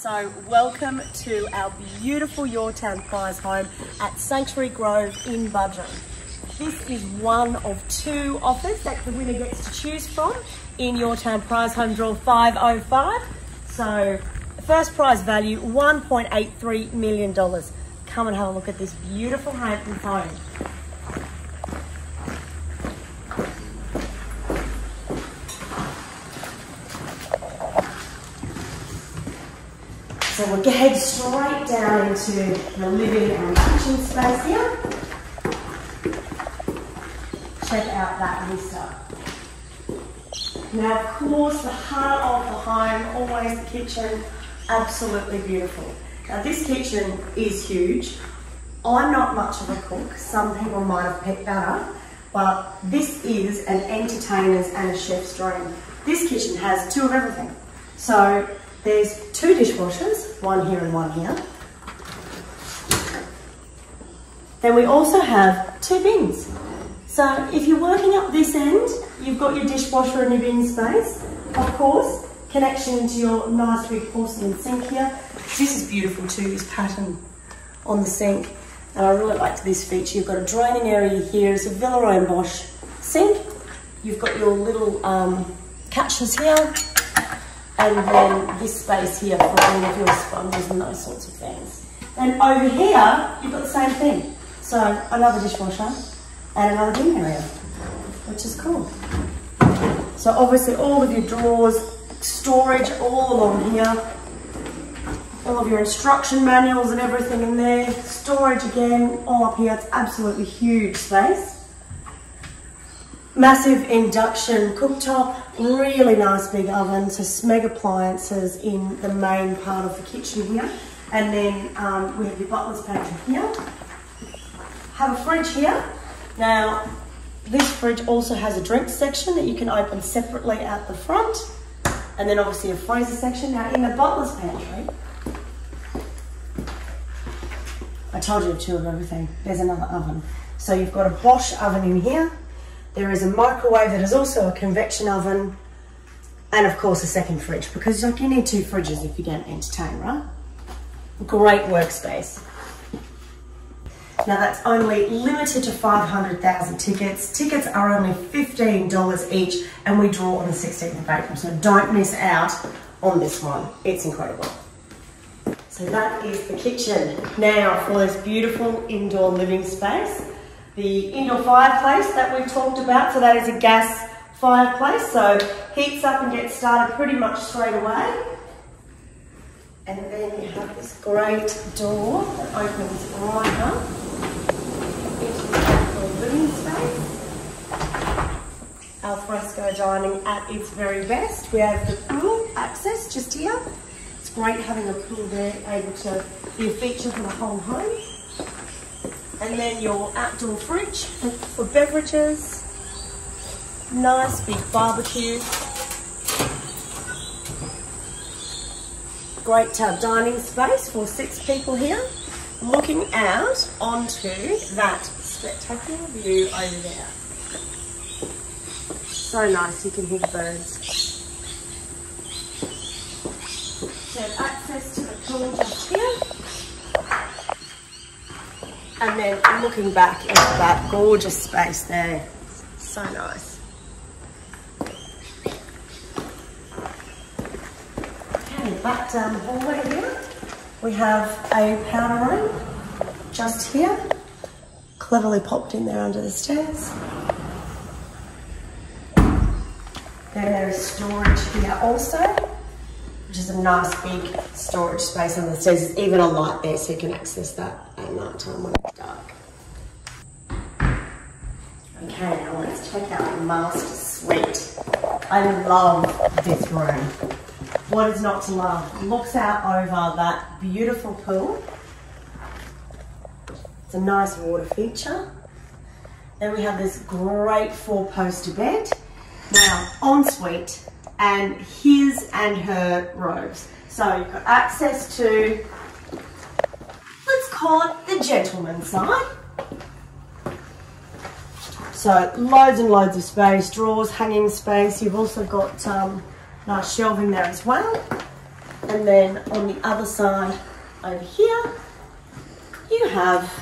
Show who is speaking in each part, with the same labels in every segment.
Speaker 1: So welcome to our beautiful Yourtown prize home at Sanctuary Grove in Buderim. This is one of two offers that the winner gets to choose from in Yourtown prize home draw 505. So first prize value, $1.83 million. Come and have a look at this beautiful Hampton home. So we'll head straight down into the living and kitchen space here. Check out that vista. Now, of course, the heart of the home, always the kitchen, absolutely beautiful. Now, this kitchen is huge. I'm not much of a cook. Some people might have picked that up, but this is an entertainer's and a chef's dream. This kitchen has two of everything. So there's two dishwashers, one here and one here. Then we also have two bins. So if you're working up this end, you've got your dishwasher and your bin space. Of course, connection into your nice big porcelain sink here. This is beautiful too, this pattern on the sink. And I really liked this feature. You've got a draining area here. It's a Villeroy and Boch sink. You've got your little um, catches here and then this space here for all of your sponges and those sorts of things. And over here, you've got the same thing. So another dishwasher and another bin area, which is cool. So obviously all of your drawers, storage all along here, all of your instruction manuals and everything in there, storage again, all up here, it's absolutely huge space massive induction cooktop, really nice big oven, so mega appliances in the main part of the kitchen here. And then um, we have your butler's pantry here. Have a fridge here. Now, this fridge also has a drink section that you can open separately at the front. And then obviously a freezer section. Now in the butler's pantry, I told you two of everything. There's another oven. So you've got a Bosch oven in here there is a microwave that is also a convection oven and of course a second fridge because like you need two fridges if you're going to entertain, right? Great workspace. Now that's only limited to 500,000 tickets. Tickets are only $15 each and we draw on the 16th of April. So don't miss out on this one. It's incredible. So that is the kitchen. Now for this beautiful indoor living space the indoor fireplace that we've talked about. So that is a gas fireplace. So heats up and gets started pretty much straight away. And then you have this great door that opens right up into the living space. Alfresco dining at its very best. We have the pool access just here. It's great having a pool there, able to be a feature for the whole home and then your outdoor fridge for beverages. Nice big barbecue. Great tub dining space for six people here. Looking out onto that spectacular view over there. So nice, you can hear the birds. So access to the pool just here. And then looking back into that gorgeous space there. So nice. Okay, back down the hallway here. We have a powder room just here. Cleverly popped in there under the stairs. Then there is storage here also, which is a nice big storage space on the stairs. There's even a light there so you can access that time dark. Okay, now let's check out the master suite. I love this room. What is not to love? Looks out over that beautiful pool. It's a nice water feature. Then we have this great four-poster bed. Now, ensuite, and his and her robes. So you've got access to call it the gentleman's side. So loads and loads of space, drawers, hanging space. You've also got um, nice shelving there as well. And then on the other side over here, you have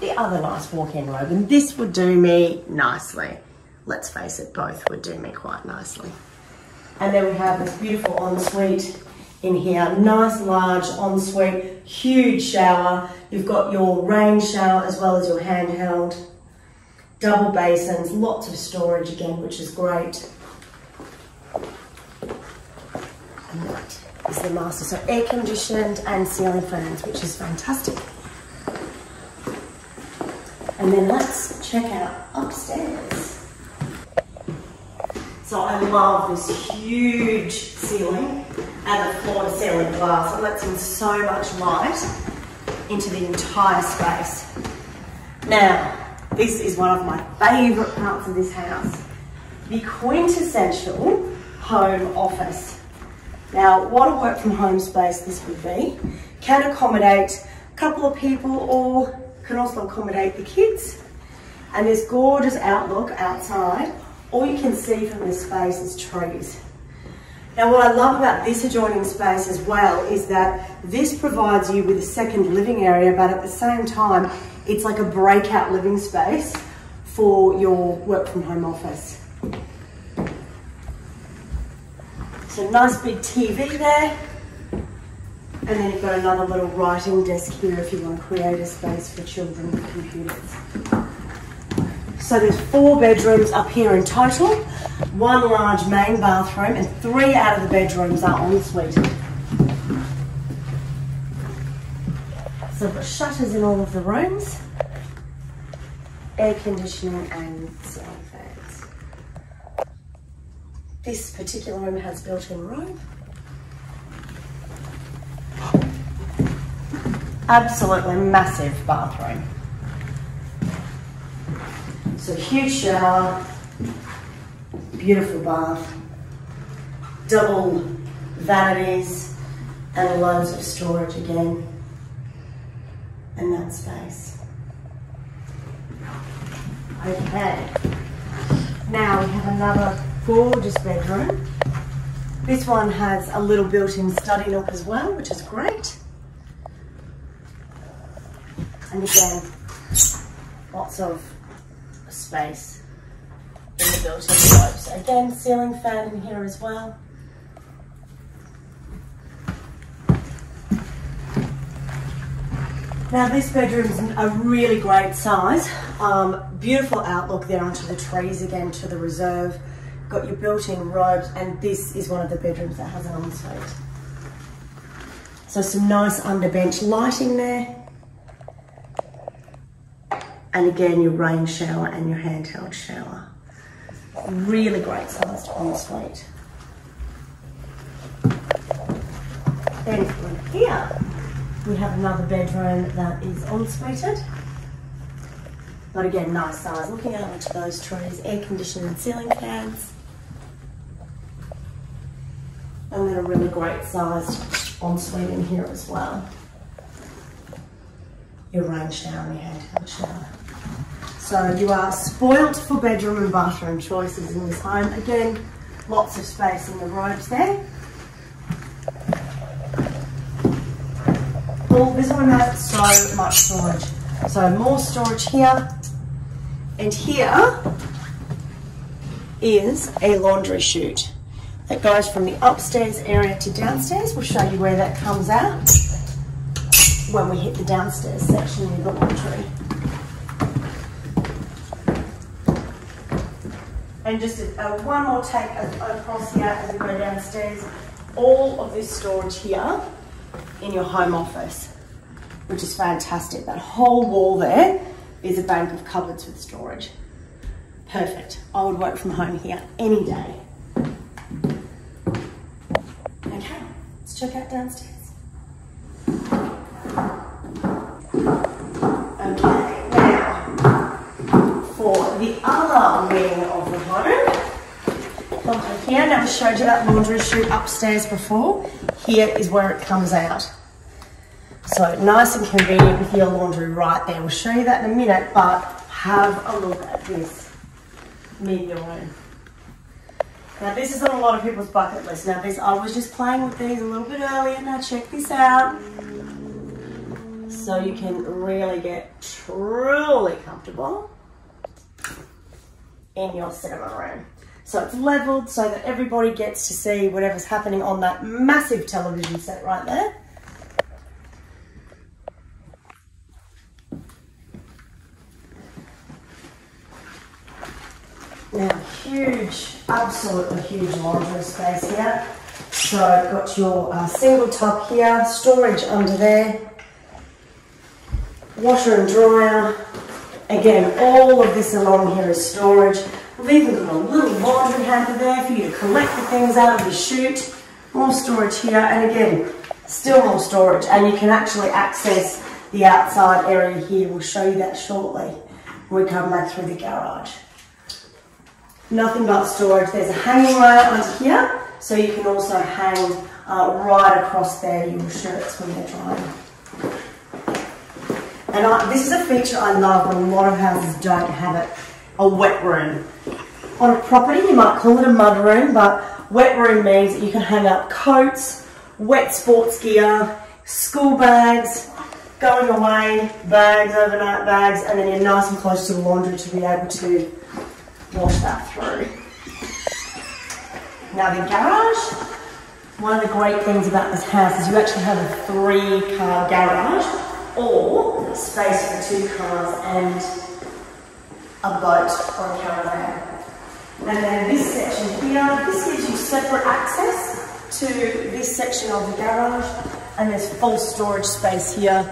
Speaker 1: the other nice walk-in robe. And this would do me nicely. Let's face it, both would do me quite nicely. And then we have this beautiful ensuite in here. Nice large ensuite, huge shower. You've got your rain shower as well as your handheld. Double basins, lots of storage again, which is great. And that is the master. So air conditioned and ceiling fans, which is fantastic. And then let's check out upstairs. So I love this huge ceiling and the floor to ceiling glass. It lets in so much light into the entire space. Now, this is one of my favourite parts of this house. The quintessential home office. Now, what a work from home space this would be. Can accommodate a couple of people or can also accommodate the kids. And this gorgeous outlook outside. All you can see from this space is trees. Now what I love about this adjoining space as well is that this provides you with a second living area, but at the same time, it's like a breakout living space for your work from home office. So nice big TV there. And then you've got another little writing desk here if you want to create a space for children with computers. So there's four bedrooms up here in total, one large main bathroom and three out of the bedrooms are ensuite. So I've got shutters in all of the rooms, air conditioning and ceiling fans. This particular room has built-in robe. Absolutely massive bathroom. So huge shower, beautiful bath, double vanities, and loads of storage again in that space. Okay, now we have another gorgeous bedroom. This one has a little built-in study nook as well, which is great. And again, lots of space in the built-in. Again, ceiling fan in here as well. Now this bedroom's a really great size. Um, beautiful outlook there onto the trees again to the reserve. Got your built-in robes and this is one of the bedrooms that has an ensuite. So some nice underbench lighting there. And again, your rain shower and your handheld shower. Really great size sized ensuite. Then from here, we have another bedroom that is ensuited. But again, nice size. Looking out into those trees, air conditioning and ceiling fans. And then a really great sized ensuite in here as well. Your rain shower and your handheld shower. So you are spoilt for bedroom and bathroom choices in this home. Again, lots of space in the robes there. Oh, this one has so much storage. So more storage here. And here is a laundry chute that goes from the upstairs area to downstairs. We'll show you where that comes out when we hit the downstairs section of the laundry. And just a, a one more take across here as we go downstairs. All of this storage here in your home office, which is fantastic. That whole wall there is a bank of cupboards with storage. Perfect. I would work from home here any day. Okay, let's check out downstairs. the other wing of the home. Come here, now I showed you that laundry chute upstairs before. Here is where it comes out. So nice and convenient with your laundry right there. We'll show you that in a minute, but have a look at this media room. Now this is on a lot of people's bucket list. Now this, I was just playing with these a little bit earlier. Now check this out. So you can really get truly comfortable in your cinema room. So it's leveled so that everybody gets to see whatever's happening on that massive television set right there. Now, huge, absolutely huge laundry space here. So got your uh, single top here, storage under there, washer and dryer. Again, all of this along here is storage. Got a little laundry hamper there for you to collect the things out of the chute. More storage here, and again, still more storage. And you can actually access the outside area here. We'll show you that shortly when we come back through the garage nothing but storage. There's a hanging rail under here, so you can also hang uh, right across there your shirts when they're drying. And I, this is a feature I love, but a lot of houses don't have it, a wet room. On a property, you might call it a mud room, but wet room means that you can hang up coats, wet sports gear, school bags, going away bags, overnight bags, and then you're nice and close to the laundry to be able to wash that through. Now the garage, one of the great things about this house is you actually have a three car garage or space for two cars and a boat or a caravan. And then this section here, this gives you separate access to this section of the garage and there's full storage space here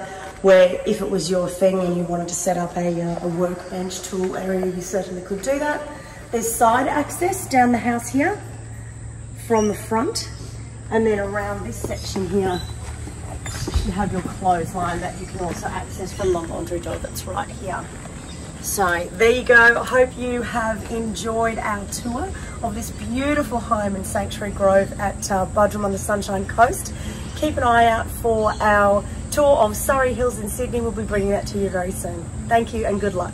Speaker 1: where if it was your thing and you wanted to set up a, uh, a workbench tool area, you certainly could do that. There's side access down the house here from the front and then around this section here you have your clothesline that you can also access from the laundry door that's right here. So there you go. I hope you have enjoyed our tour of this beautiful home in Sanctuary Grove at uh, Buderim on the Sunshine Coast. Keep an eye out for our tour of Surry Hills in Sydney. We'll be bringing that to you very soon. Thank you and good luck.